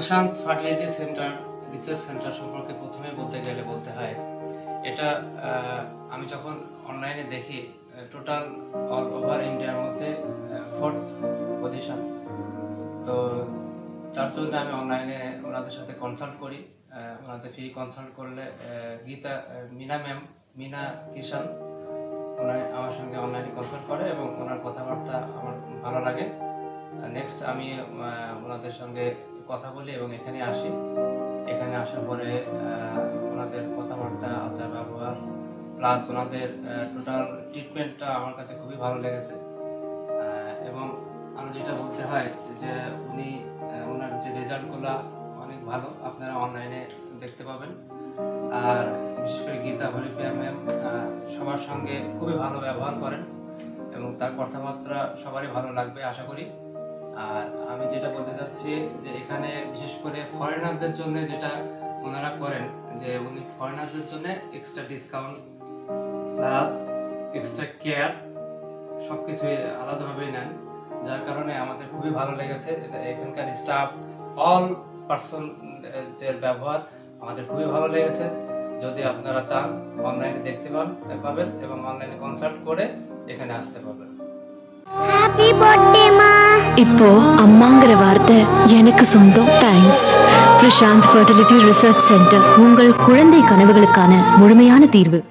Prashant fertility centre research centre সম্পর্কে প্রথমে বলতে গেলে বলতে হয়, এটা আমি যখন অনলাইনে দেখি টোটাল অল ওভার ইন্ডিয়ার মধ্যে ফোর্থ পজিশন তো তার জন্য আমি অনলাইনে ওনাদের সাথে কনসাল্ট করি ওনাদের ফ্রি কনসাল্ট করলে গীতা মিনা ম্যাম মিনা কিষান ওনার আমার সঙ্গে অনলাইনে কনসাল্ট করে এবং ওনার কথাবার্তা আমার ভালো লাগে। নেক্সট আমি ওনাদের সঙ্গে কথা বলি এবং এখানে আসি। এখানে আসার পরে ওনাদের কথাবার্তা আচার ব্যবহার প্লাস ওনাদের টোটাল ট্রিটমেন্টটা আমার কাছে খুবই ভালো লেগেছে। এবং আমি যেটা বলতে হয় যে উনি ওনার যে রেজাল্টগুলো অনেক ভালো, আপনারা অনলাইনে দেখতে পাবেন। আর বিশেষ করে গীতা হরিপ্রিয়া ম্যাম সবার সঙ্গে খুবই ভালো ব্যবহার করেন এবং তার কথাবার্তা সবারই ভালো লাগবে, আশা করি। আর আমি যেটা বলতে চাচ্ছি যে এখানে বিশেষ করে ফরেনারদের জন্য যেটা ওনারা করেন, যে উনি ফরেনারদের জন্য extra discount plus extra care সব কিছুই আলাদাভাবেই নেন। যার কারণে আমাদের খুবই ভালো লেগেছে। এখানকার স্টাফ অল পার্সনদের ব্যবহার আমাদের খুবই ভালো লেগেছে। যদি আপনারা চান অনলাইনে দেখতে পান, পাবেন এবং অনলাইনে কনসাল্ট করে এখানে আসতে পারবেন। இப்போ அம்மாங்கிற வார்த்தை எனக்கு சொந்தம். Thanks Prashant fertility research centre உங்கள் குழந்தை கனவுகளுக்கான முழுமையான தீர்வு.